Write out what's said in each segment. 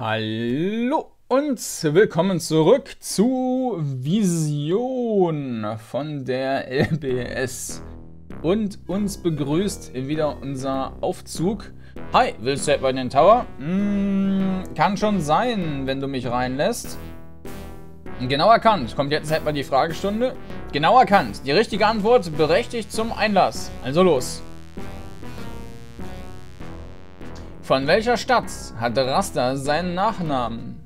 Hallo und willkommen zurück zu Vision von der LBS. Und uns begrüßt wieder unser Aufzug. Hi, willst du etwa in den Tower? Hm, kann schon sein, wenn du mich reinlässt. Genau erkannt. Kommt jetzt etwa die Fragestunde? Genau erkannt. Die richtige Antwort berechtigt zum Einlass. Also los. Von welcher Stadt hat Rasta seinen Nachnamen?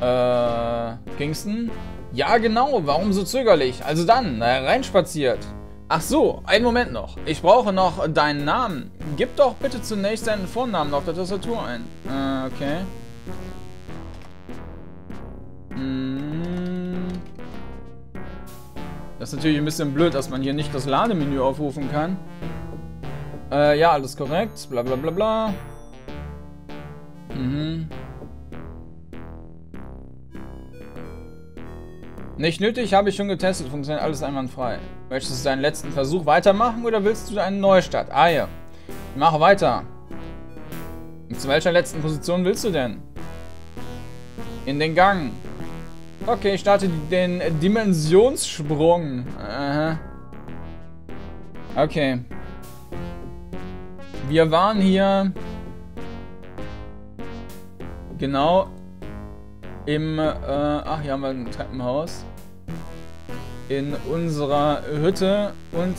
Äh, Kingston? Ja, genau. Warum so zögerlich? Also dann, reinspaziert. Ach so, einen Moment noch. Ich brauche noch deinen Namen. Gib doch bitte zunächst deinen Vornamen auf der Tastatur ein. Äh, okay. Hm. Das ist natürlich ein bisschen blöd, dass man hier nicht das Lademenü aufrufen kann. Äh, ja, alles korrekt. Bla bla bla bla. Mhm. Nicht nötig, habe ich schon getestet. Funktioniert alles einwandfrei. Möchtest du deinen letzten Versuch weitermachen oder willst du eine neue Stadt? Ah ja. Mache weiter. Zu welcher letzten Position willst du denn? In den Gang. Okay, ich starte den Dimensionssprung. Aha. Okay. Wir waren hier genau im, äh, ach, hier haben wir ein Treppenhaus. In unserer Hütte und,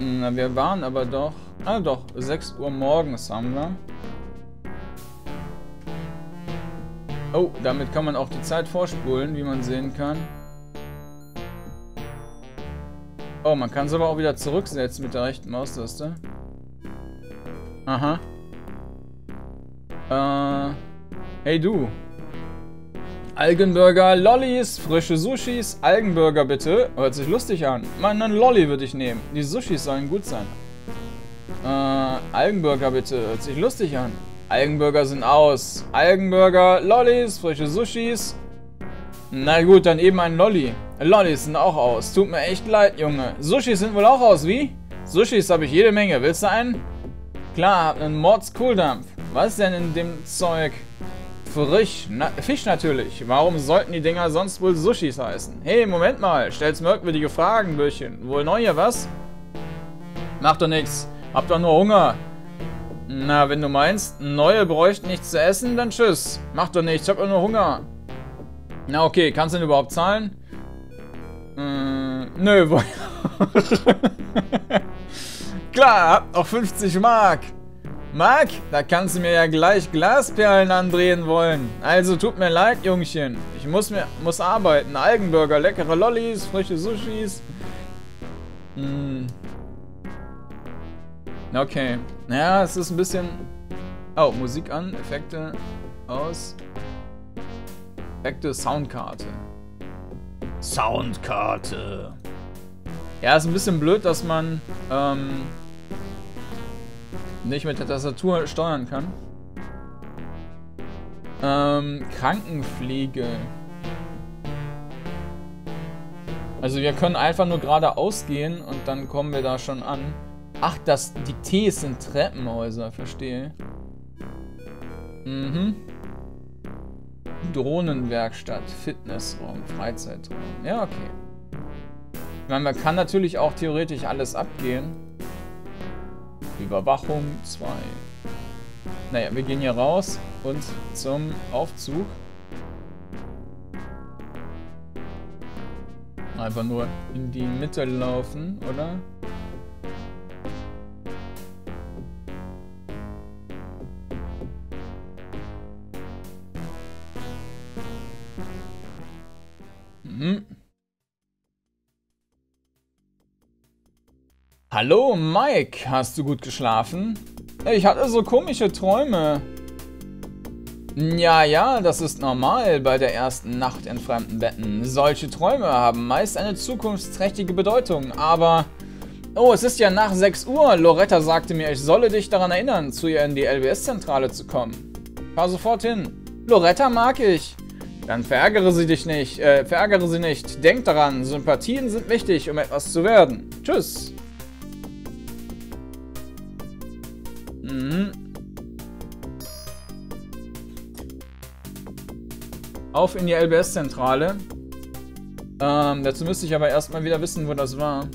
na, wir waren aber doch, ah doch, 6 Uhr morgens haben wir. Oh, damit kann man auch die Zeit vorspulen, wie man sehen kann. Oh, man kann es aber auch wieder zurücksetzen mit der rechten Maustaste. Aha. Äh. Hey du. Algenburger, Lollis, frische Sushis, Algenburger bitte. Hört sich lustig an. Meinen Lolli würde ich nehmen. Die Sushis sollen gut sein. Äh, Algenburger bitte. Hört sich lustig an. Algenburger sind aus. Algenburger, Lollis, frische Sushis. Na gut, dann eben ein Lolli. Lollis sind auch aus. Tut mir echt leid, Junge. Sushis sind wohl auch aus, wie? Sushis habe ich jede Menge. Willst du einen? Klar, hab einen Mordskohldampf. Was denn in dem Zeug? Frisch. Na, Fisch natürlich. Warum sollten die Dinger sonst wohl Sushis heißen? Hey, Moment mal. Stellst merkwürdige Fragen, Bürchen. Wohl neu hier, was? Macht doch nichts. Hab doch nur Hunger. Na, wenn du meinst, neue bräuchten nichts zu essen, dann tschüss. Macht doch nichts. Ich hab doch nur Hunger. Na, okay. Kannst du denn überhaupt zahlen? Hm, nö. Klar, hab noch 50 Mark. Mark, da kannst du mir ja gleich Glasperlen andrehen wollen. Also tut mir leid, Jungchen. Ich muss mir muss arbeiten. Algenburger, leckere Lollis, frische Sushis. Hm. Okay. Ja, es ist ein bisschen... Oh, Musik an, Effekte aus. Effekte, Soundkarte. Soundkarte. Ja, ist ein bisschen blöd, dass man ähm, nicht mit der Tastatur steuern kann. Ähm, Krankenpflege. Also wir können einfach nur geradeaus gehen und dann kommen wir da schon an. Ach, das, die Ts sind Treppenhäuser, verstehe. Mhm. Drohnenwerkstatt, Fitnessraum, Freizeitraum. Ja, okay. Ich meine, man kann natürlich auch theoretisch alles abgehen. Überwachung 2. Naja, wir gehen hier raus und zum Aufzug. Einfach nur in die Mitte laufen, oder? Mhm. Hallo Mike, hast du gut geschlafen? Ich hatte so komische Träume. Ja, ja, das ist normal bei der ersten Nacht in fremden Betten. Solche Träume haben meist eine zukunftsträchtige Bedeutung, aber... Oh, es ist ja nach 6 Uhr. Loretta sagte mir, ich solle dich daran erinnern, zu ihr in die LBS-Zentrale zu kommen. Fahr sofort hin. Loretta mag ich. Dann verärgere sie dich nicht, äh, verärgere sie nicht. Denk daran, Sympathien sind wichtig, um etwas zu werden. Tschüss. Mhm. Auf in die LBS-Zentrale. Ähm, dazu müsste ich aber erstmal wieder wissen, wo das war.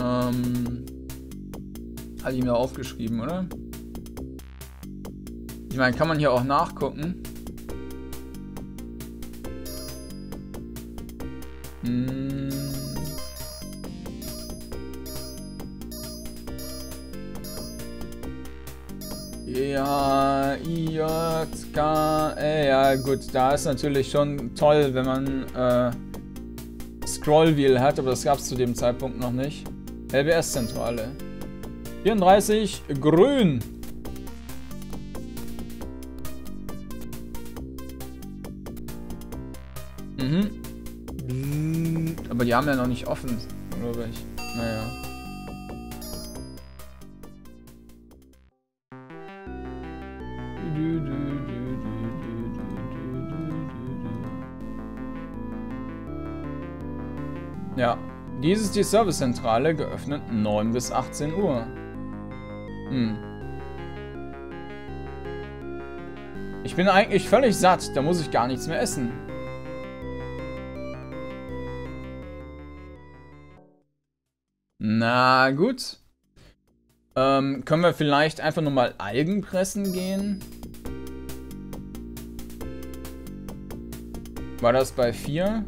Ähm, hatte ich mir aufgeschrieben, oder? Ich meine, kann man hier auch nachgucken. Hm. Ja, IJK, äh, ja gut, da ist natürlich schon toll, wenn man äh, Scrollwheel hat, aber das gab es zu dem Zeitpunkt noch nicht. LBS-Zentrale. 34, grün. Mhm. Aber die haben ja noch nicht offen, glaube ich. Naja. Dies ist die Servicezentrale, geöffnet 9 bis 18 Uhr. Hm. Ich bin eigentlich völlig satt, da muss ich gar nichts mehr essen. Na gut. Ähm, können wir vielleicht einfach nochmal Algen pressen gehen? War das bei 4?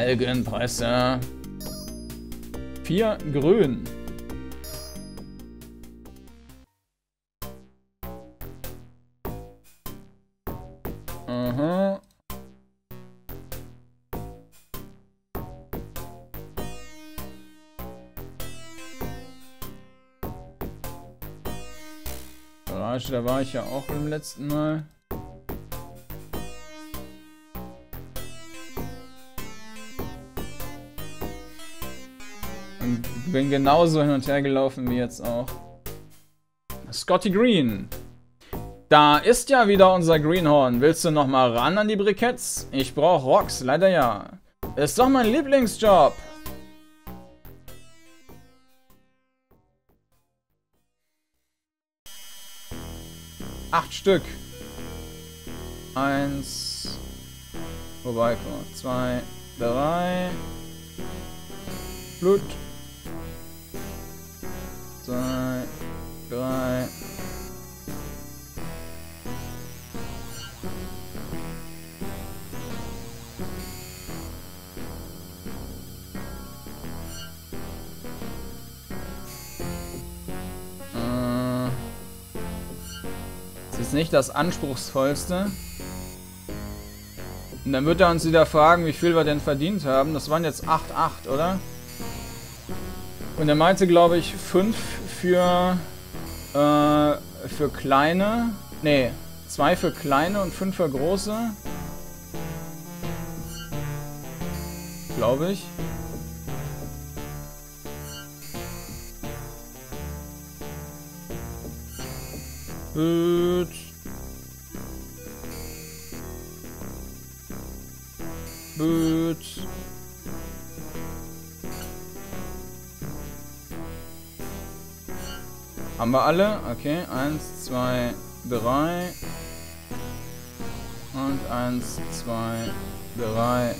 Algenpresse. Vier grün. Aha. Da war ich ja auch beim letzten Mal. Bin genauso hin und her gelaufen wie jetzt auch. Scotty Green. Da ist ja wieder unser Greenhorn. Willst du noch mal ran an die Briketts? Ich brauche Rocks, leider ja. Ist doch mein Lieblingsjob. Acht Stück. Eins. Wobei, zwei, drei. Blut zwei, drei. Äh, das ist nicht das anspruchsvollste. Und dann wird er uns wieder fragen, wie viel wir denn verdient haben. Das waren jetzt 8,8, oder? Und er meinte, glaube ich, 5 für, äh, für kleine. Nee, 2 für kleine und 5 für große. Glaube ich. Gut. Gut. Haben wir alle? Okay, eins, zwei, drei. Und eins, zwei, drei.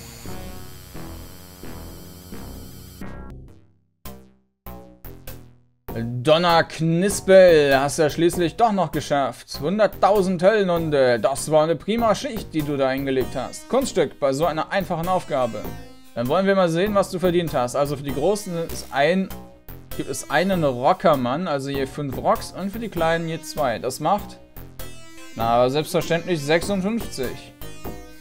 Donner Knispel, hast ja schließlich doch noch geschafft. 100.000 Höllenhunde, das war eine prima Schicht, die du da eingelegt hast. Kunststück bei so einer einfachen Aufgabe. Dann wollen wir mal sehen, was du verdient hast. Also für die Großen ist ein gibt es einen Rockermann, also je 5 Rocks und für die Kleinen je 2. Das macht, na, selbstverständlich 56.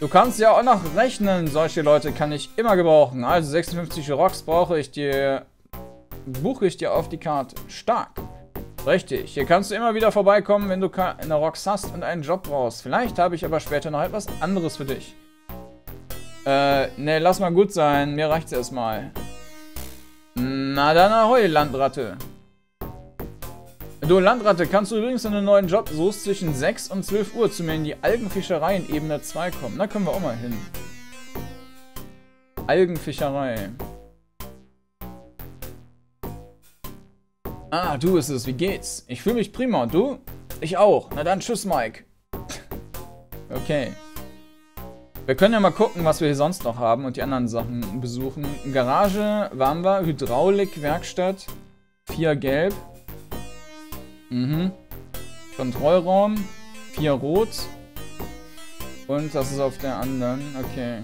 Du kannst ja auch noch rechnen, solche Leute kann ich immer gebrauchen. Also 56 Rocks brauche ich dir, buche ich dir auf die Karte. Stark. Richtig, hier kannst du immer wieder vorbeikommen, wenn du keine Rocks hast und einen Job brauchst. Vielleicht habe ich aber später noch etwas anderes für dich. Äh, ne, lass mal gut sein, mir reicht's erstmal. Na dann ahoi, Landratte. Du Landratte, kannst du übrigens in einen neuen Job suchst zwischen 6 und 12 Uhr zu mir in die Algenfischerei in Ebene 2 kommen? Da können wir auch mal hin. Algenfischerei. Ah, du bist es. Wie geht's? Ich fühle mich prima. Und du? Ich auch. Na dann, tschüss, Mike. okay. Wir können ja mal gucken, was wir hier sonst noch haben und die anderen Sachen besuchen. Garage waren. Hydraulik, Werkstatt. 4 gelb. Mhm. Kontrollraum. 4 rot. Und das ist auf der anderen. Okay.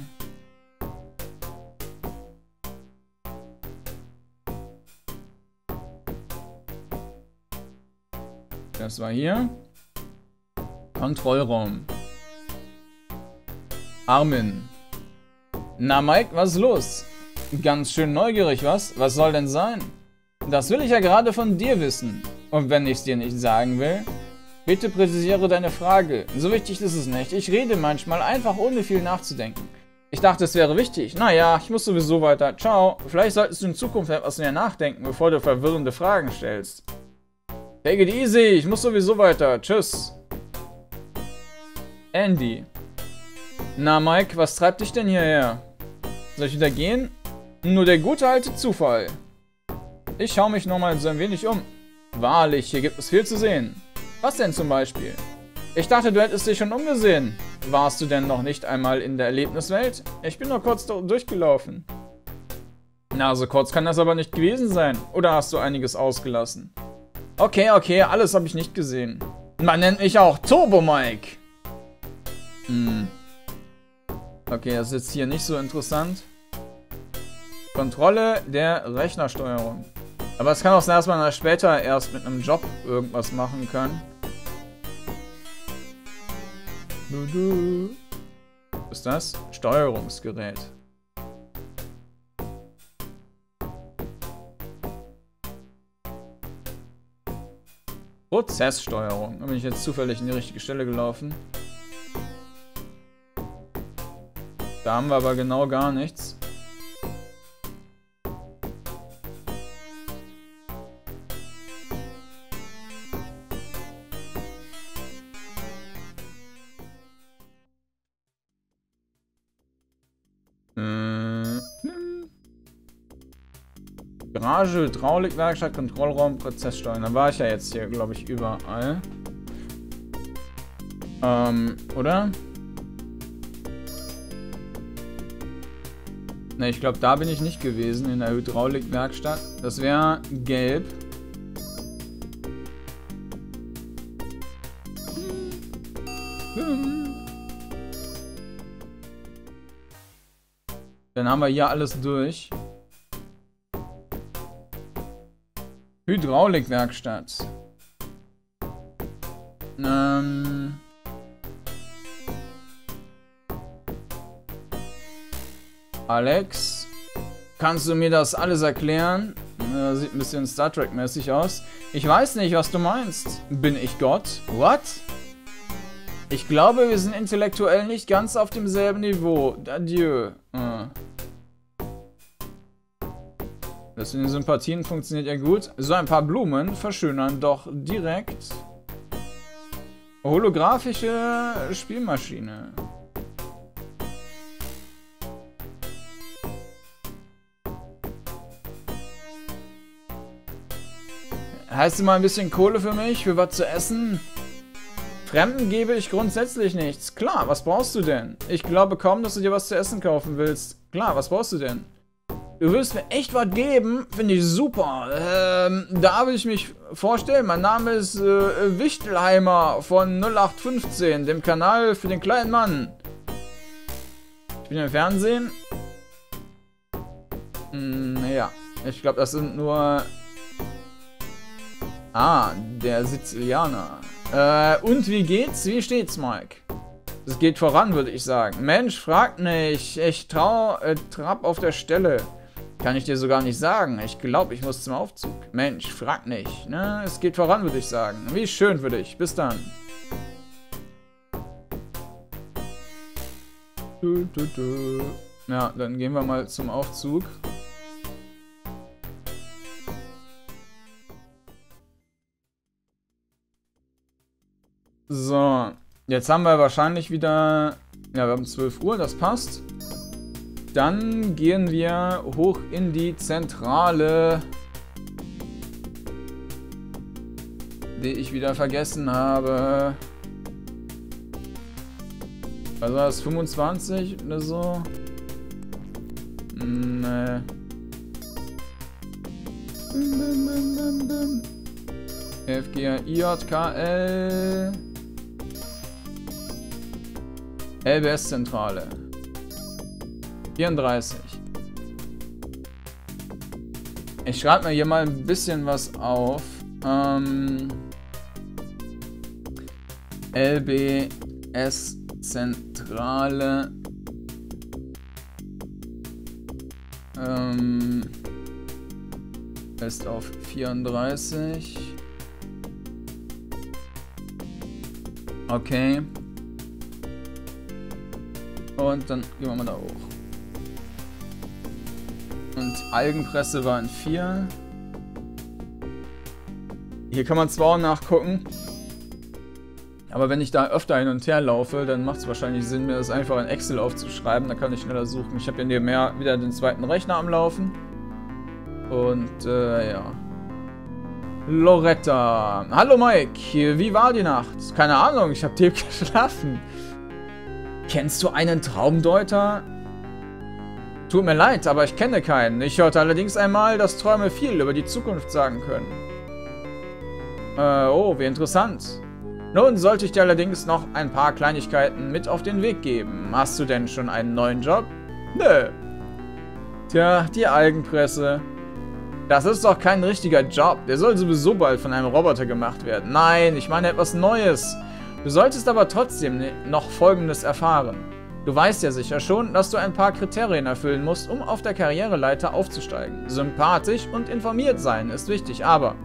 Das war hier. Kontrollraum. Armin. Na Mike, was ist los? Ganz schön neugierig, was? Was soll denn sein? Das will ich ja gerade von dir wissen. Und wenn ich es dir nicht sagen will? Bitte präzisiere deine Frage. So wichtig ist es nicht. Ich rede manchmal einfach ohne viel nachzudenken. Ich dachte, es wäre wichtig. Naja, ich muss sowieso weiter. Ciao. Vielleicht solltest du in Zukunft etwas mehr nachdenken, bevor du verwirrende Fragen stellst. Take it easy. Ich muss sowieso weiter. Tschüss. Andy. Na, Mike, was treibt dich denn hierher? Soll ich wieder gehen? Nur der gute alte Zufall. Ich schaue mich nochmal so ein wenig um. Wahrlich, hier gibt es viel zu sehen. Was denn zum Beispiel? Ich dachte, du hättest dich schon umgesehen. Warst du denn noch nicht einmal in der Erlebniswelt? Ich bin nur kurz durchgelaufen. Na, so kurz kann das aber nicht gewesen sein. Oder hast du einiges ausgelassen? Okay, okay, alles habe ich nicht gesehen. Man nennt mich auch Turbo Mike. Hm. Okay, das ist jetzt hier nicht so interessant. Kontrolle der Rechnersteuerung. Aber es kann auch sein, dass man später erst mit einem Job irgendwas machen kann. Was ist das? Steuerungsgerät. Prozesssteuerung. Da bin ich jetzt zufällig in die richtige Stelle gelaufen. Da haben wir aber genau gar nichts. Garage, Hydraulikwerkstatt, Kontrollraum, Prozesssteuern. Da war ich ja jetzt hier, glaube ich, überall. Ähm, oder? Ne, ich glaube, da bin ich nicht gewesen, in der Hydraulikwerkstatt. Das wäre gelb. Dann haben wir hier alles durch. Hydraulikwerkstatt. Alex, kannst du mir das alles erklären? Äh, sieht ein bisschen Star Trek-mäßig aus. Ich weiß nicht, was du meinst. Bin ich Gott? What? Ich glaube, wir sind intellektuell nicht ganz auf demselben Niveau. Adieu. Äh. Das in den Sympathien funktioniert ja gut. So ein paar Blumen verschönern doch direkt holographische Spielmaschine. Heißt du mal ein bisschen Kohle für mich, für was zu essen? Fremden gebe ich grundsätzlich nichts. Klar, was brauchst du denn? Ich glaube kaum, dass du dir was zu essen kaufen willst. Klar, was brauchst du denn? Du willst mir echt was geben? Finde ich super. Ähm, darf ich mich vorstellen? Mein Name ist äh, Wichtelheimer von 0815, dem Kanal für den kleinen Mann. Ich bin im Fernsehen. Hm, ja, ich glaube, das sind nur... Ah, der Sizilianer. Äh, und wie geht's? Wie steht's, Mike? Es geht voran, würde ich sagen. Mensch, frag nicht. Ich trau, äh, trapp auf der Stelle. Kann ich dir sogar nicht sagen. Ich glaube, ich muss zum Aufzug. Mensch, frag nicht. Ne? Es geht voran, würde ich sagen. Wie schön für dich. Bis dann. Du, du, du. Ja, dann gehen wir mal zum Aufzug. So, jetzt haben wir wahrscheinlich wieder... Ja, wir haben 12 Uhr, das passt. Dann gehen wir hoch in die Zentrale. Die ich wieder vergessen habe. Also das 25 oder so? Nee. FGA IJKL LBS-Zentrale 34 Ich schreibe mir hier mal ein bisschen was auf. Ähm, LBS-Zentrale ähm, ist auf 34. Okay. Und dann gehen wir mal da hoch. Und Algenpresse waren 4. Hier kann man zwar auch nachgucken. Aber wenn ich da öfter hin und her laufe, dann macht es wahrscheinlich Sinn, mir das einfach in Excel aufzuschreiben. Da kann ich schneller suchen. Ich habe hier nebenher wieder den zweiten Rechner am Laufen. Und, äh, ja. Loretta. Hallo Mike, wie war die Nacht? Keine Ahnung, ich habe tief geschlafen. Kennst du einen Traumdeuter? Tut mir leid, aber ich kenne keinen. Ich hörte allerdings einmal, dass Träume viel über die Zukunft sagen können. Äh, oh, wie interessant. Nun sollte ich dir allerdings noch ein paar Kleinigkeiten mit auf den Weg geben. Hast du denn schon einen neuen Job? Nö. Tja, die Algenpresse. Das ist doch kein richtiger Job. Der soll sowieso bald von einem Roboter gemacht werden. Nein, ich meine etwas Neues. Du solltest aber trotzdem noch Folgendes erfahren. Du weißt ja sicher schon, dass du ein paar Kriterien erfüllen musst, um auf der Karriereleiter aufzusteigen. Sympathisch und informiert sein ist wichtig, aber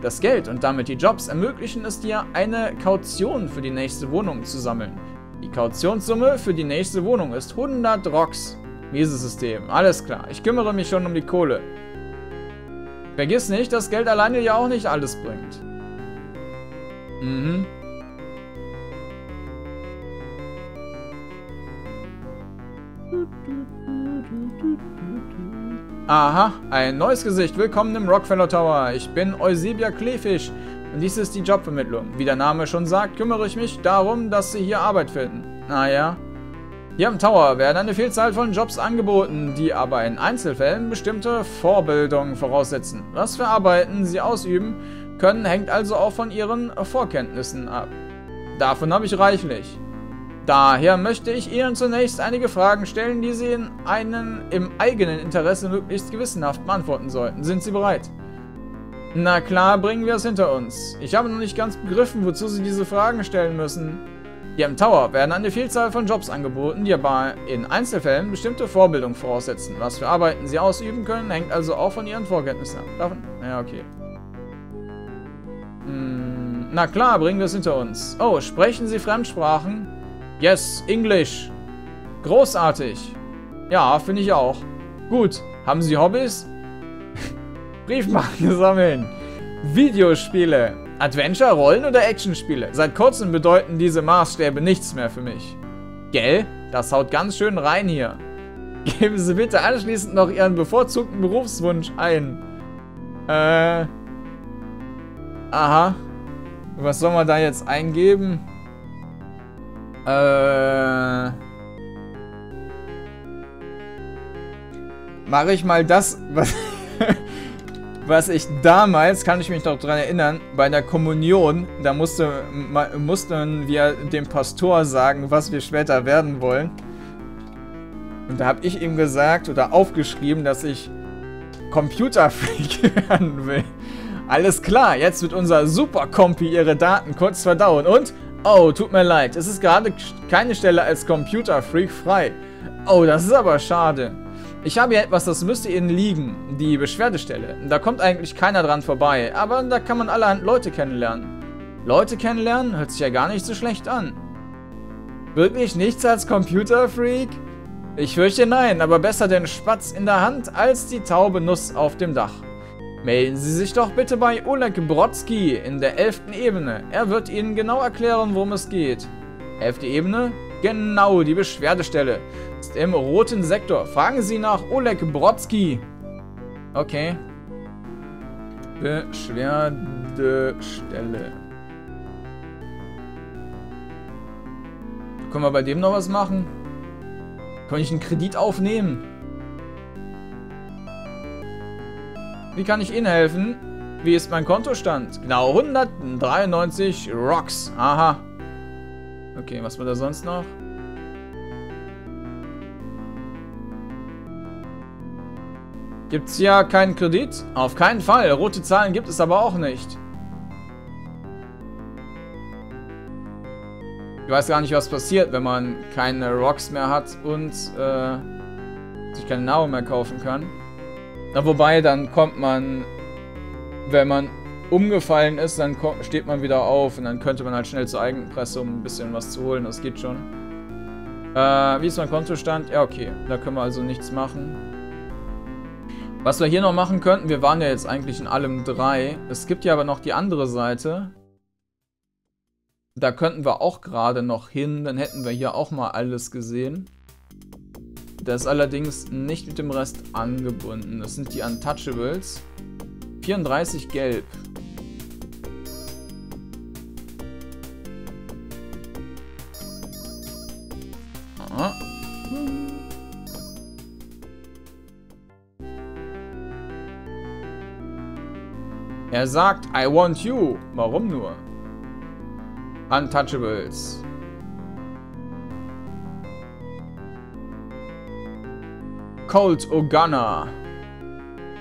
das Geld und damit die Jobs ermöglichen es dir, eine Kaution für die nächste Wohnung zu sammeln. Die Kautionssumme für die nächste Wohnung ist 100 Rocks. Mieses System, alles klar. Ich kümmere mich schon um die Kohle. Vergiss nicht, dass Geld alleine ja auch nicht alles bringt. Mhm. Aha, ein neues Gesicht. Willkommen im Rockefeller Tower. Ich bin Eusebia Klefisch und dies ist die Jobvermittlung. Wie der Name schon sagt, kümmere ich mich darum, dass Sie hier Arbeit finden. Naja. Hier im Tower werden eine Vielzahl von Jobs angeboten, die aber in Einzelfällen bestimmte Vorbildungen voraussetzen. Was für Arbeiten Sie ausüben können, hängt also auch von Ihren Vorkenntnissen ab. Davon habe ich reichlich. Daher möchte ich Ihnen zunächst einige Fragen stellen, die Sie in einen im eigenen Interesse möglichst gewissenhaft beantworten sollten. Sind Sie bereit? Na klar, bringen wir es hinter uns. Ich habe noch nicht ganz begriffen, wozu Sie diese Fragen stellen müssen. Hier im Tower werden eine Vielzahl von Jobs angeboten, die aber in Einzelfällen bestimmte Vorbildung voraussetzen. Was für Arbeiten Sie ausüben können, hängt also auch von Ihren Vorkenntnissen ab. Davon? Ja, okay. Hm, na klar, bringen wir es hinter uns. Oh, sprechen Sie Fremdsprachen? Yes, English. Großartig. Ja, finde ich auch. Gut, haben Sie Hobbys? Briefmarken sammeln. Videospiele. Adventure, Rollen oder Actionspiele? Seit kurzem bedeuten diese Maßstäbe nichts mehr für mich. Gell? Das haut ganz schön rein hier. Geben Sie bitte anschließend noch Ihren bevorzugten Berufswunsch ein. Äh. Aha. Was soll man da jetzt eingeben? Äh. Mache ich mal das, was, was ich damals, kann ich mich noch daran erinnern, bei der Kommunion, da musste, mussten wir dem Pastor sagen, was wir später werden wollen. Und da habe ich ihm gesagt oder aufgeschrieben, dass ich Computerfreak werden will. Alles klar, jetzt wird unser Supercompi ihre Daten kurz verdauen und Oh, tut mir leid. Es ist gerade keine Stelle als Computerfreak frei. Oh, das ist aber schade. Ich habe hier etwas, das müsste Ihnen liegen. Die Beschwerdestelle. Da kommt eigentlich keiner dran vorbei. Aber da kann man allerhand Leute kennenlernen. Leute kennenlernen? Hört sich ja gar nicht so schlecht an. Wirklich nichts als Computerfreak? Ich fürchte nein, aber besser den Spatz in der Hand als die taube Nuss auf dem Dach. Melden Sie sich doch bitte bei Oleg Brodsky in der 11. Ebene. Er wird Ihnen genau erklären, worum es geht. 11. Ebene? Genau, die Beschwerdestelle. Ist im roten Sektor. Fragen Sie nach Oleg Brodsky. Okay. Beschwerdestelle. Können wir bei dem noch was machen? Kann ich einen Kredit aufnehmen? Wie kann ich Ihnen helfen? Wie ist mein Kontostand? Genau 193 Rocks. Aha. Okay, was war da sonst noch? Gibt's ja keinen Kredit? Auf keinen Fall. Rote Zahlen gibt es aber auch nicht. Ich weiß gar nicht, was passiert, wenn man keine Rocks mehr hat und äh, sich keine Nahrung mehr kaufen kann. Na, wobei, dann kommt man, wenn man umgefallen ist, dann kommt, steht man wieder auf und dann könnte man halt schnell zur Eigenpresse, um ein bisschen was zu holen. Das geht schon. Äh, wie ist mein Kontostand? Ja, okay. Da können wir also nichts machen. Was wir hier noch machen könnten, wir waren ja jetzt eigentlich in allem drei. Es gibt ja aber noch die andere Seite. Da könnten wir auch gerade noch hin, dann hätten wir hier auch mal alles gesehen. Das ist allerdings nicht mit dem Rest angebunden. Das sind die Untouchables. 34 gelb. Aha. Er sagt, I want you. Warum nur? Untouchables. Colt O'Gunner.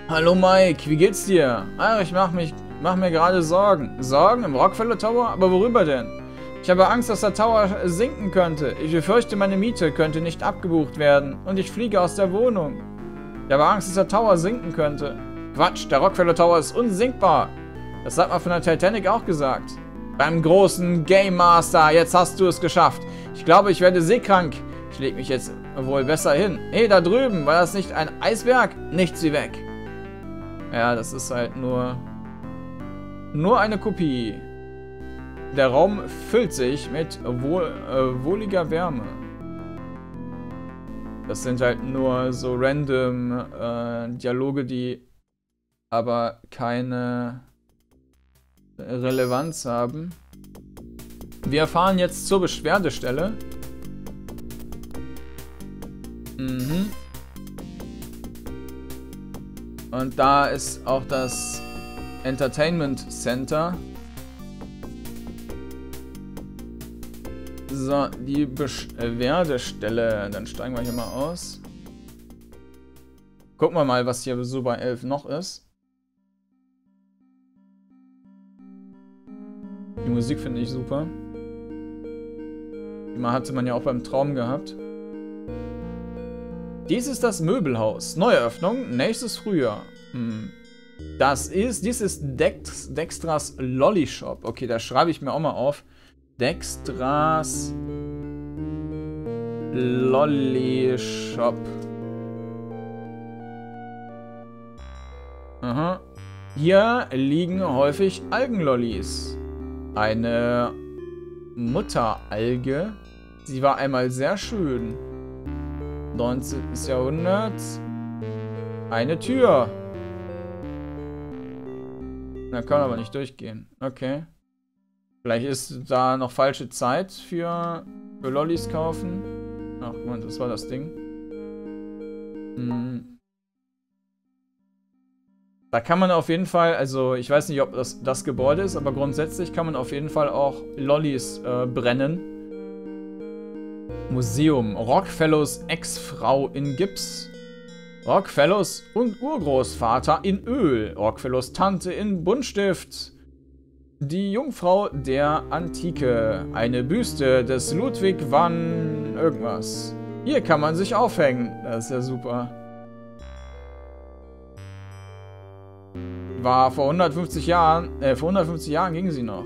Hallo Mike, wie geht's dir? Ah, ich mach, mich, mach mir gerade Sorgen. Sorgen im Rockefeller Tower? Aber worüber denn? Ich habe Angst, dass der Tower sinken könnte. Ich befürchte, meine Miete könnte nicht abgebucht werden. Und ich fliege aus der Wohnung. Ich habe Angst, dass der Tower sinken könnte. Quatsch, der Rockefeller Tower ist unsinkbar. Das hat man von der Titanic auch gesagt. Beim großen Game Master, jetzt hast du es geschafft. Ich glaube, ich werde seekrank. Ich lege mich jetzt wohl besser hin. Hey, da drüben, war das nicht ein Eisberg? Nichts wie weg. Ja, das ist halt nur... Nur eine Kopie. Der Raum füllt sich mit wohl, äh, wohliger Wärme. Das sind halt nur so random äh, Dialoge, die aber keine Relevanz haben. Wir fahren jetzt zur Beschwerdestelle. Mhm. Und da ist auch das Entertainment Center. So, die Beschwerdestelle. Dann steigen wir hier mal aus. Gucken wir mal, was hier so bei 11 noch ist. Die Musik finde ich super. Die hatte man ja auch beim Traum gehabt. Dies ist das Möbelhaus. Neueröffnung, nächstes Frühjahr. Hm. Das ist, dies ist Dex, Dextras Lolly Shop. Okay, da schreibe ich mir auch mal auf. Dextras Lolly Shop. Aha. Hier liegen häufig Algenlollis. Eine Mutteralge. Sie war einmal sehr schön. 19. Jahrhundert. Eine Tür. Da kann aber nicht durchgehen. Okay. Vielleicht ist da noch falsche Zeit für, für Lollis kaufen. Ach, Moment, das war das Ding. Hm. Da kann man auf jeden Fall, also ich weiß nicht, ob das das Gebäude ist, aber grundsätzlich kann man auf jeden Fall auch Lollis äh, brennen. Museum. Rockfellows Ex-Frau in Gips. Rockfellows und Urgroßvater in Öl. Rockfellows Tante in Buntstift. Die Jungfrau der Antike. Eine Büste des Ludwig van irgendwas. Hier kann man sich aufhängen. Das ist ja super. War vor 150 Jahren, äh, vor 150 Jahren ging sie noch.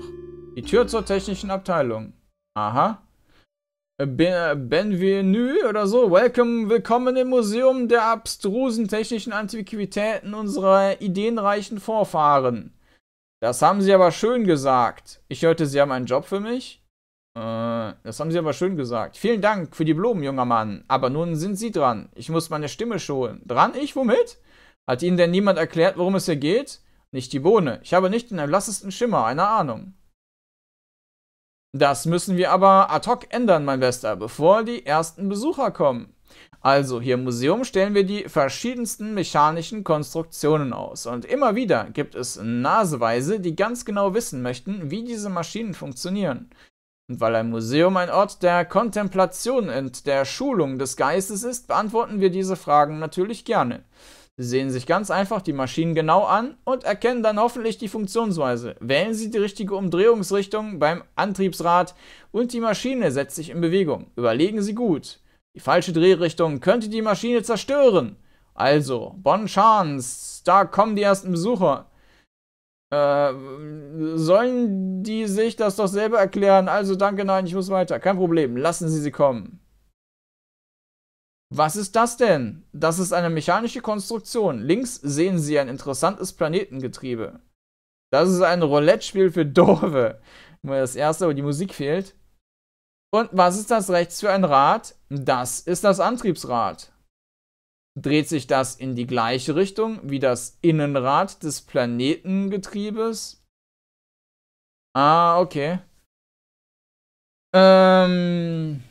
Die Tür zur technischen Abteilung. Aha. Benvenue oder so. Welcome, willkommen im Museum der abstrusen technischen Antiquitäten unserer ideenreichen Vorfahren. Das haben Sie aber schön gesagt. Ich hörte, Sie haben einen Job für mich. Äh, das haben Sie aber schön gesagt. Vielen Dank für die Blumen, junger Mann. Aber nun sind Sie dran. Ich muss meine Stimme schonen. Dran? Ich? Womit? Hat Ihnen denn niemand erklärt, worum es hier geht? Nicht die Bohne. Ich habe nicht den erlassesten Schimmer einer Ahnung. Das müssen wir aber ad hoc ändern, mein Bester, bevor die ersten Besucher kommen. Also, hier im Museum stellen wir die verschiedensten mechanischen Konstruktionen aus. Und immer wieder gibt es Naseweise, die ganz genau wissen möchten, wie diese Maschinen funktionieren. Und weil ein Museum ein Ort der Kontemplation und der Schulung des Geistes ist, beantworten wir diese Fragen natürlich gerne. Sie sehen sich ganz einfach die Maschinen genau an und erkennen dann hoffentlich die Funktionsweise. Wählen Sie die richtige Umdrehungsrichtung beim Antriebsrad und die Maschine setzt sich in Bewegung. Überlegen Sie gut. Die falsche Drehrichtung könnte die Maschine zerstören. Also, Bon Chance, da kommen die ersten Besucher. Äh, sollen die sich das doch selber erklären? Also danke, nein, ich muss weiter. Kein Problem, lassen Sie sie kommen. Was ist das denn? Das ist eine mechanische Konstruktion. Links sehen Sie ein interessantes Planetengetriebe. Das ist ein Roulette-Spiel für Dove. Nur das erste, aber die Musik fehlt. Und was ist das rechts für ein Rad? Das ist das Antriebsrad. Dreht sich das in die gleiche Richtung wie das Innenrad des Planetengetriebes? Ah, okay. Ähm,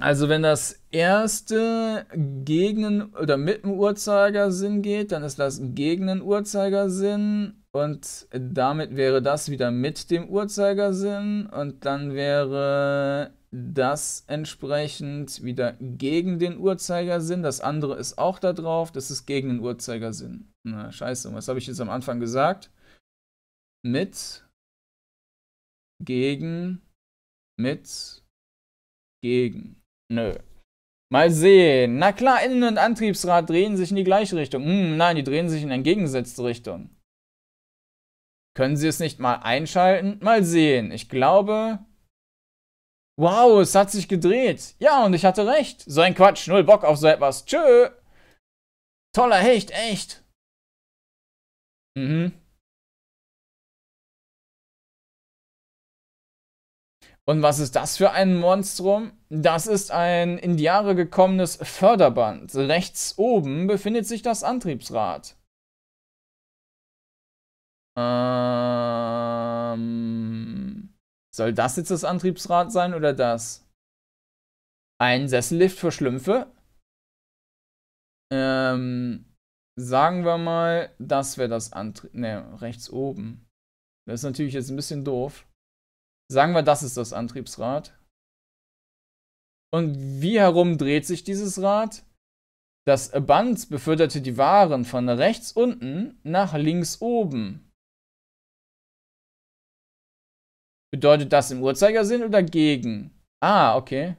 also wenn das erste gegen oder mit dem Uhrzeigersinn geht, dann ist das gegen den Uhrzeigersinn und damit wäre das wieder mit dem Uhrzeigersinn und dann wäre das entsprechend wieder gegen den Uhrzeigersinn. Das andere ist auch da drauf, das ist gegen den Uhrzeigersinn. Na, scheiße, was habe ich jetzt am Anfang gesagt? Mit, gegen, mit, gegen. Nö. Mal sehen. Na klar, Innen- und Antriebsrad drehen sich in die gleiche Richtung. Hm, nein, die drehen sich in entgegengesetzte Richtung. Können Sie es nicht mal einschalten? Mal sehen. Ich glaube, Wow, es hat sich gedreht. Ja, und ich hatte recht. So ein Quatsch, null Bock auf so etwas. Tschö. Toller Hecht, echt. Mhm. Und was ist das für ein Monstrum? Das ist ein in die Jahre gekommenes Förderband. Rechts oben befindet sich das Antriebsrad. Ähm soll das jetzt das Antriebsrad sein oder das? Ein Sessellift für Schlümpfe? Ähm, sagen wir mal, das wäre das Antrieb. Ne, rechts oben. Das ist natürlich jetzt ein bisschen doof. Sagen wir, das ist das Antriebsrad. Und wie herum dreht sich dieses Rad? Das Band beförderte die Waren von rechts unten nach links oben. Bedeutet das im Uhrzeigersinn oder gegen? Ah, okay.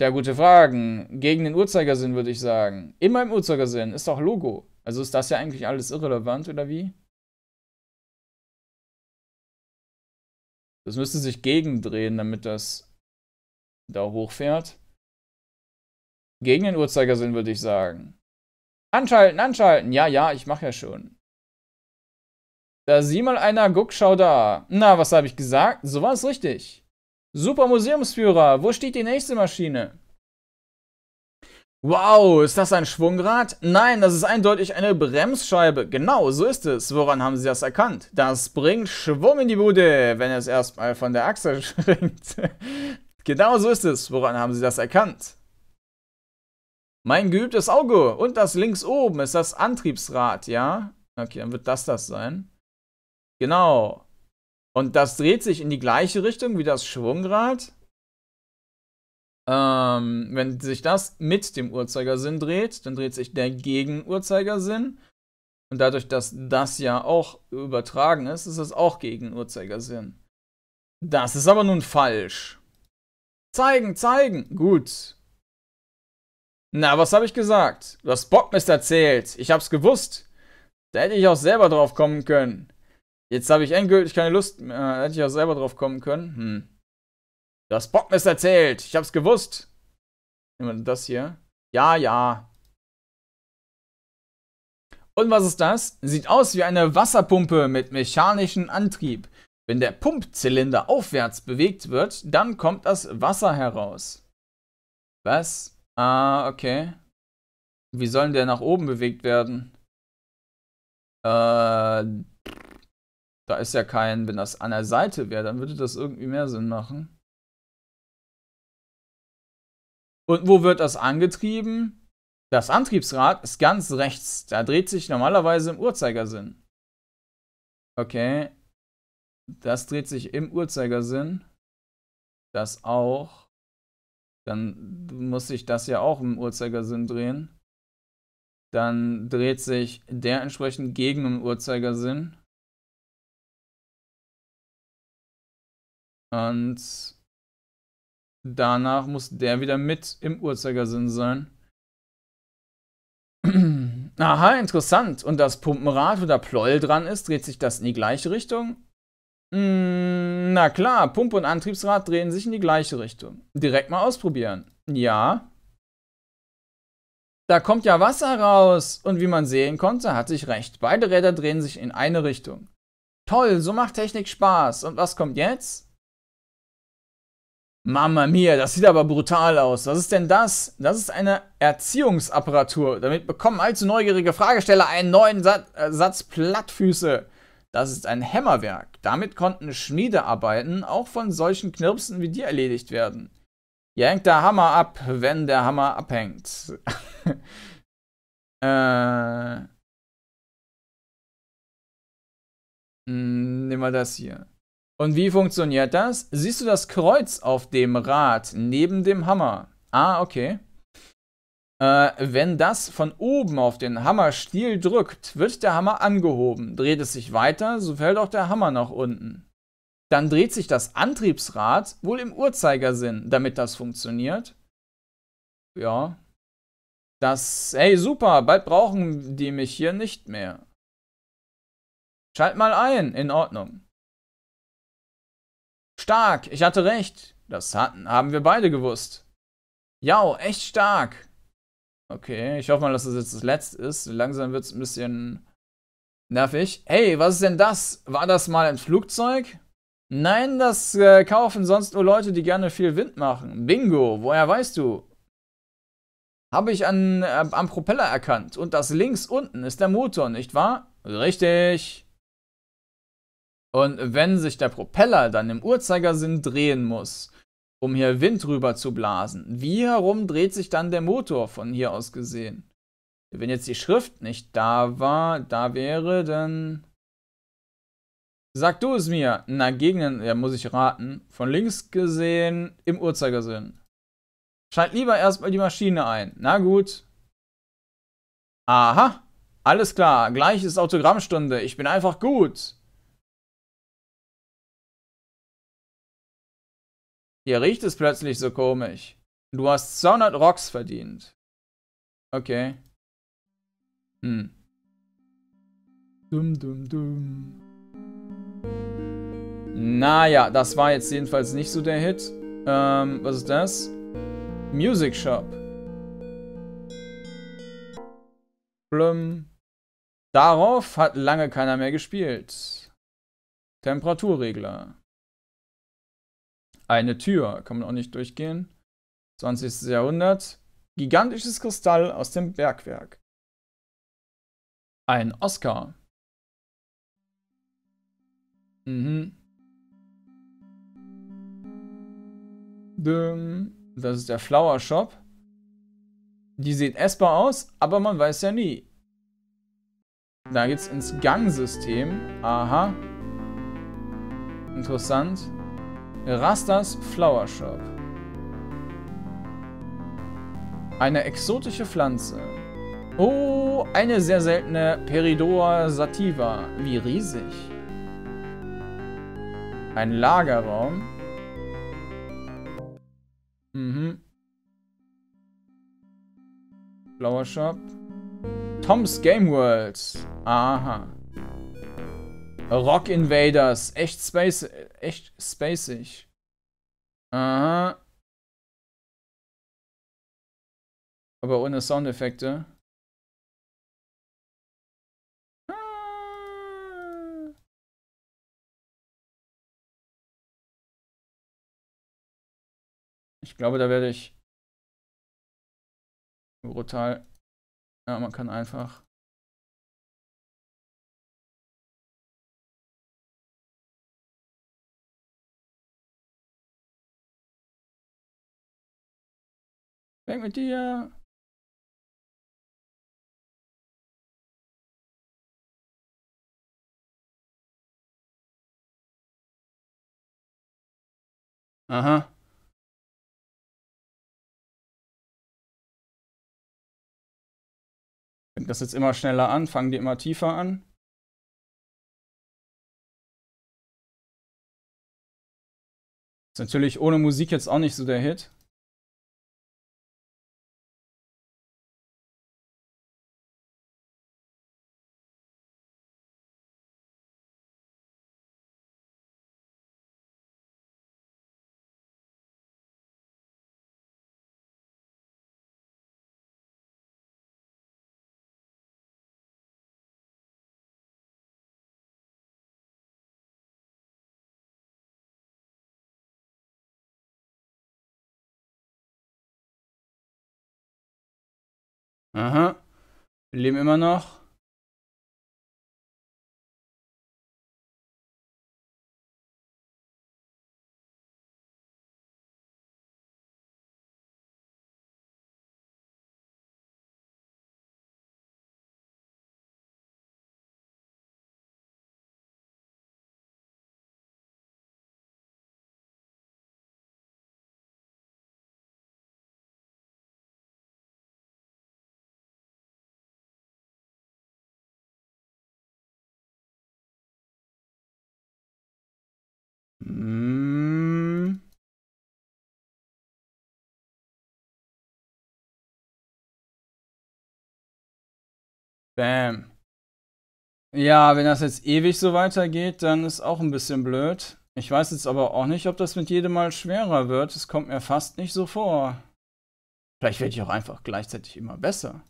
Ja, gute Fragen. Gegen den Uhrzeigersinn würde ich sagen. Immer im Uhrzeigersinn. Ist doch Logo. Also ist das ja eigentlich alles irrelevant, oder wie? Das müsste sich gegendrehen, damit das da hochfährt. Gegen den Uhrzeigersinn würde ich sagen. Anschalten, anschalten. Ja, ja, ich mache ja schon. Da sieh mal einer, guck, schau da. Na, was habe ich gesagt? So war es richtig. Super Museumsführer, wo steht die nächste Maschine? Wow, ist das ein Schwungrad? Nein, das ist eindeutig eine Bremsscheibe. Genau, so ist es. Woran haben Sie das erkannt? Das bringt Schwung in die Bude, wenn es erstmal von der Achse schwingt. genau so ist es. Woran haben Sie das erkannt? Mein geübtes Auge. Und das links oben ist das Antriebsrad, ja? Okay, dann wird das das sein. Genau. Und das dreht sich in die gleiche Richtung wie das Schwungrad. Ähm, wenn sich das mit dem Uhrzeigersinn dreht, dann dreht sich der Gegen-Uhrzeigersinn. Und dadurch, dass das ja auch übertragen ist, ist es auch gegen Uhrzeigersinn. Das ist aber nun falsch. Zeigen, zeigen. Gut. Na, was habe ich gesagt? Du hast Bockmist erzählt. Ich hab's gewusst. Da hätte ich auch selber drauf kommen können. Jetzt habe ich endgültig keine Lust mehr. Hätte ich auch selber drauf kommen können. Hm. Du hast Bockmist erzählt. Ich hab's gewusst. Nehmen wir das hier. Ja, ja. Und was ist das? Sieht aus wie eine Wasserpumpe mit mechanischem Antrieb. Wenn der Pumpzylinder aufwärts bewegt wird, dann kommt das Wasser heraus. Was? Ah, okay. Wie soll der nach oben bewegt werden? Äh, da ist ja kein, wenn das an der Seite wäre, dann würde das irgendwie mehr Sinn machen. Und wo wird das angetrieben? Das Antriebsrad ist ganz rechts. Da dreht sich normalerweise im Uhrzeigersinn. Okay. Das dreht sich im Uhrzeigersinn. Das auch. Dann muss sich das ja auch im Uhrzeigersinn drehen. Dann dreht sich der entsprechend gegen den Uhrzeigersinn. Und danach muss der wieder mit im Uhrzeigersinn sein. Aha, interessant. Und das Pumpenrad, wo der Pleuel dran ist, dreht sich das in die gleiche Richtung? Mm, na klar, Pumpe und Antriebsrad drehen sich in die gleiche Richtung. Direkt mal ausprobieren. Ja. Da kommt ja Wasser raus. Und wie man sehen konnte, hatte ich recht. Beide Räder drehen sich in eine Richtung. Toll, so macht Technik Spaß. Und was kommt jetzt? Mama mia, das sieht aber brutal aus. Was ist denn das? Das ist eine Erziehungsapparatur. Damit bekommen allzu neugierige Fragesteller einen neuen Sat äh, Satz Plattfüße. Das ist ein Hämmerwerk. Damit konnten Schmiedearbeiten auch von solchen Knirpsen wie dir erledigt werden. Hier hängt der Hammer ab, wenn der Hammer abhängt. äh. Hm, nimm mal das hier. Und wie funktioniert das? Siehst du das Kreuz auf dem Rad neben dem Hammer? Ah, okay. Äh, wenn das von oben auf den Hammerstiel drückt, wird der Hammer angehoben. Dreht es sich weiter, so fällt auch der Hammer nach unten. Dann dreht sich das Antriebsrad wohl im Uhrzeigersinn, damit das funktioniert. Ja. Das, hey, super, bald brauchen die mich hier nicht mehr. Schalt mal ein, in Ordnung. Stark, ich hatte recht. Das hatten, haben wir beide gewusst. Ja, echt stark. Okay, ich hoffe mal, dass das jetzt das letzte ist. Langsam wird es ein bisschen nervig. Hey, was ist denn das? War das mal ein Flugzeug? Nein, das äh, kaufen sonst nur Leute, die gerne viel Wind machen. Bingo, woher weißt du? Habe ich an, äh, am Propeller erkannt. Und das links unten ist der Motor, nicht wahr? Richtig. Und wenn sich der Propeller dann im Uhrzeigersinn drehen muss, um hier Wind rüber zu blasen, wie herum dreht sich dann der Motor von hier aus gesehen? Wenn jetzt die Schrift nicht da war, da wäre dann. Sag du es mir. Na, gegen, ja, muss ich raten. Von links gesehen im Uhrzeigersinn. Schalt lieber erstmal die Maschine ein. Na gut. Aha. Alles klar. Gleich ist Autogrammstunde. Ich bin einfach gut. Hier riecht es plötzlich so komisch. Du hast 200 Rocks verdient. Okay. Hm. Dum, dum, dum. Naja, das war jetzt jedenfalls nicht so der Hit. Ähm, was ist das? Music Shop. Blum. Darauf hat lange keiner mehr gespielt. Temperaturregler. Eine Tür, kann man auch nicht durchgehen. 20. Jahrhundert. Gigantisches Kristall aus dem Bergwerk. Ein Oscar. Mhm. Das ist der Flower Shop. Die sieht essbar aus, aber man weiß ja nie. Da geht's ins Gangsystem. Aha. Interessant. Rastas Flower Shop. Eine exotische Pflanze. Oh, eine sehr seltene Peridoa sativa. Wie riesig. Ein Lagerraum. Mhm. Flower Shop. Tom's Game World. Aha. Rock Invaders. Echt space, echt spacig. Aha. Aber ohne Soundeffekte. Ah. Ich glaube, da werde ich brutal. Ja, man kann einfach Weg mit dir. Aha. Fängt das jetzt immer schneller an? Fangen die immer tiefer an? Ist natürlich ohne Musik jetzt auch nicht so der Hit. Aha. Wir leben immer noch. Bam. Ja, wenn das jetzt ewig so weitergeht, dann ist auch ein bisschen blöd. Ich weiß jetzt aber auch nicht, ob das mit jedem Mal schwerer wird. Es kommt mir fast nicht so vor. Vielleicht werde ich auch einfach gleichzeitig immer besser.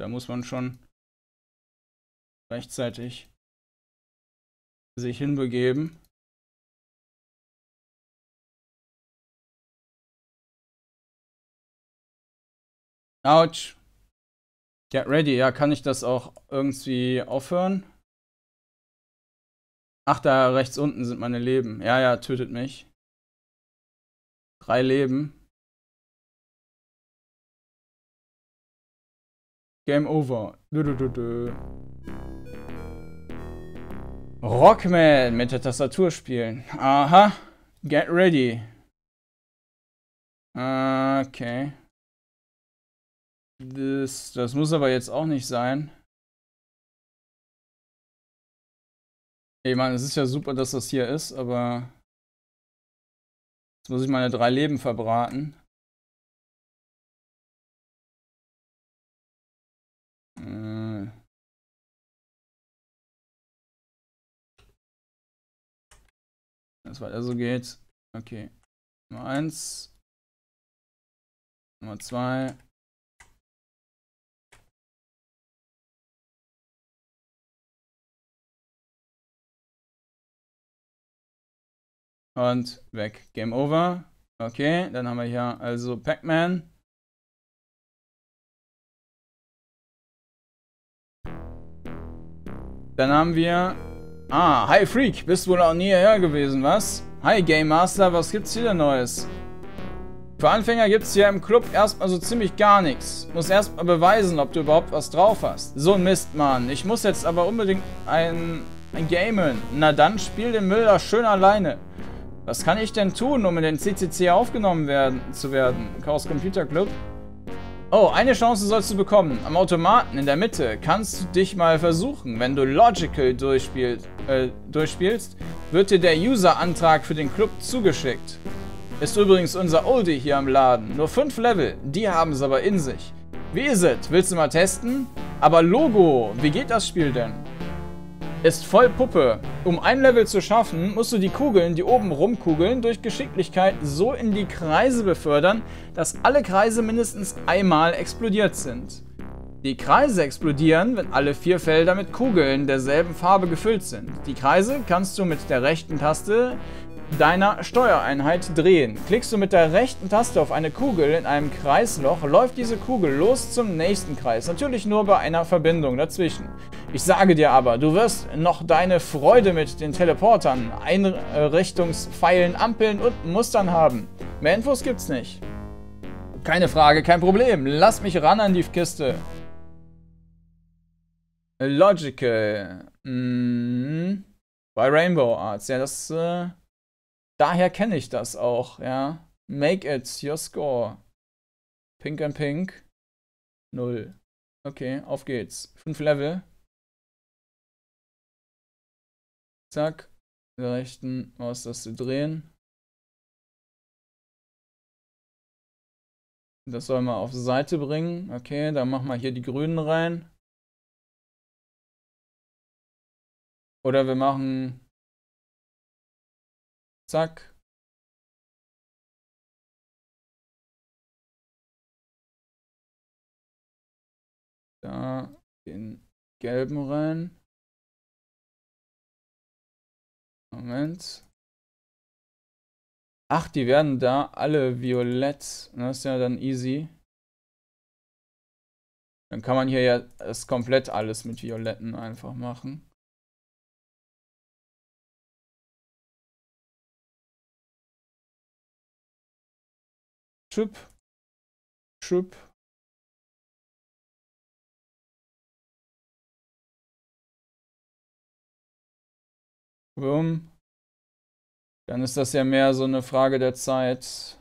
Da muss man schon rechtzeitig sich hinbegeben. Autsch. Get ready. Ja, kann ich das auch irgendwie aufhören? Ach, da rechts unten sind meine Leben. Ja, ja, tötet mich. Drei Leben. Game over. Du, du, du. Rockman mit der Tastatur spielen. Aha. Get ready. Okay. Das, das muss aber jetzt auch nicht sein. Ich meine, es ist ja super, dass das hier ist, aber jetzt muss ich meine drei Leben verbraten. Das weiter so geht. Okay. Nummer 1. Nummer 2. Und weg. Game over. Okay, dann haben wir hier also Pac-Man. Dann haben wir... Ah, hi Freak, bist wohl auch nie hierher gewesen, was? Hi Game Master, was gibt's hier denn Neues? Für Anfänger gibt's hier im Club erstmal so ziemlich gar nichts. Muss erstmal beweisen, ob du überhaupt was drauf hast. So ein Mist, Mann. Ich muss jetzt aber unbedingt ein, ein Gamen. Na dann, spiel den Müll da schön alleine. Was kann ich denn tun, um in den CCC aufgenommen werden, zu werden? Chaos Computer Club? Oh, eine Chance sollst du bekommen. Am Automaten in der Mitte kannst du dich mal versuchen. Wenn du Logical durchspielst, äh, durchspielst wird dir der User-Antrag für den Club zugeschickt. Ist übrigens unser Oldie hier am Laden. Nur 5 Level, die haben es aber in sich. Wie ist es? Willst du mal testen? Aber Logo, wie geht das Spiel denn? Ist voll Puppe. Um ein Level zu schaffen, musst du die Kugeln, die oben rumkugeln, durch Geschicklichkeit so in die Kreise befördern, dass alle Kreise mindestens einmal explodiert sind. Die Kreise explodieren, wenn alle vier Felder mit Kugeln derselben Farbe gefüllt sind. Die Kreise kannst du mit der rechten Taste deiner Steuereinheit drehen. Klickst du mit der rechten Taste auf eine Kugel in einem Kreisloch, läuft diese Kugel los zum nächsten Kreis. Natürlich nur bei einer Verbindung dazwischen. Ich sage dir aber, du wirst noch deine Freude mit den Teleportern, Einrichtungspfeilen, Ampeln und Mustern haben. Mehr Infos gibt's nicht. Keine Frage, kein Problem. Lass mich ran an die Kiste. Logical. Mm, bei Rainbow Arts. Ja, das. Äh, daher kenne ich das auch, ja. Make it your score. Pink and Pink. Null. Okay, auf geht's. Fünf Level. Zack. Mit der rechten Maustaste drehen. Das soll man auf Seite bringen. Okay, dann machen wir hier die Grünen rein. Oder wir machen zack. Da den gelben rein. Moment. Ach, die werden da alle violett. Das ist ja dann easy. Dann kann man hier ja das komplett alles mit Violetten einfach machen. Schub. Schub. Boom. Dann ist das ja mehr so eine Frage der Zeit.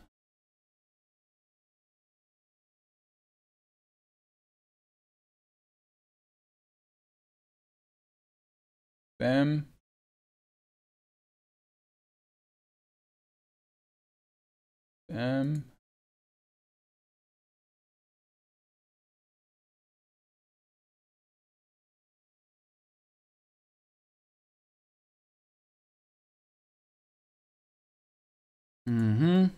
Bam. Bam. Mhm.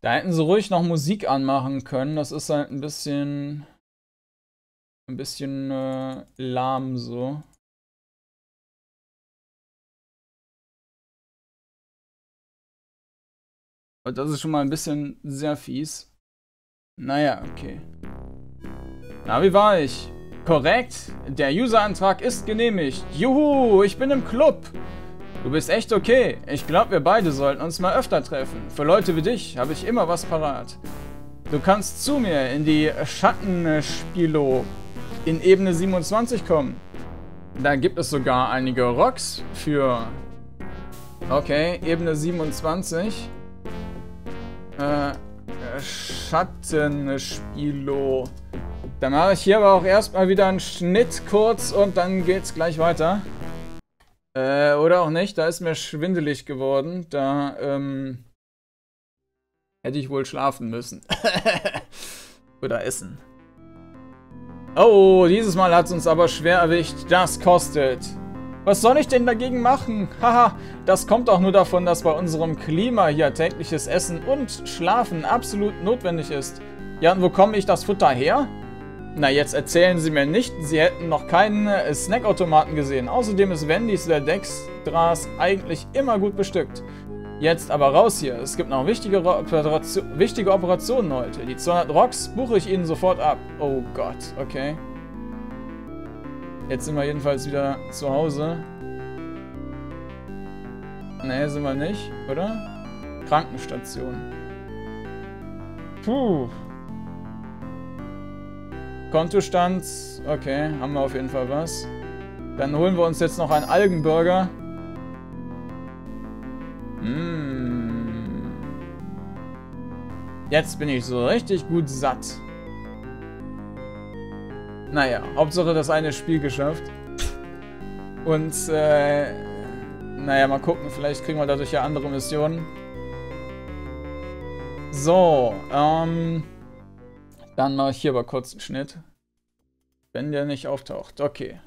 Da hätten sie ruhig noch Musik anmachen können. Das ist halt ein bisschen. Ein bisschen äh, lahm so. Das ist schon mal ein bisschen sehr fies. Naja, okay. Na, wie war ich? Korrekt. Der User-Antrag ist genehmigt. Juhu, ich bin im Club. Du bist echt okay. Ich glaube, wir beide sollten uns mal öfter treffen. Für Leute wie dich habe ich immer was parat. Du kannst zu mir in die Schattenspilo in Ebene 27 kommen. Da gibt es sogar einige Rocks für... Okay, Ebene 27. Äh, Schattenspilo. Dann mache ich hier aber auch erstmal wieder einen Schnitt kurz und dann geht's gleich weiter. Äh, oder auch nicht, da ist mir schwindelig geworden. Da, ähm, hätte ich wohl schlafen müssen. oder essen. Oh, dieses Mal hat es uns aber schwer erwischt. Das kostet. Was soll ich denn dagegen machen? Haha, das kommt auch nur davon, dass bei unserem Klima hier tägliches Essen und Schlafen absolut notwendig ist. Ja, und wo komme ich das Futter her? Na, jetzt erzählen Sie mir nicht, Sie hätten noch keinen äh, Snackautomaten gesehen. Außerdem ist Wendys der Dextras eigentlich immer gut bestückt. Jetzt aber raus hier. Es gibt noch wichtige, Operation, wichtige Operationen heute. Die 200 Rocks buche ich Ihnen sofort ab. Oh Gott, okay. Jetzt sind wir jedenfalls wieder zu Hause. Ne, sind wir nicht, oder? Krankenstation. Puh. Kontostand. Okay, haben wir auf jeden Fall was. Dann holen wir uns jetzt noch einen Algenburger. Mmh. Jetzt bin ich so richtig gut satt. Naja, Hauptsache das eine Spiel geschafft. Und, äh, naja, mal gucken, vielleicht kriegen wir dadurch ja andere Missionen. So, ähm, dann mache ich hier aber kurz einen Schnitt. Wenn der nicht auftaucht, okay.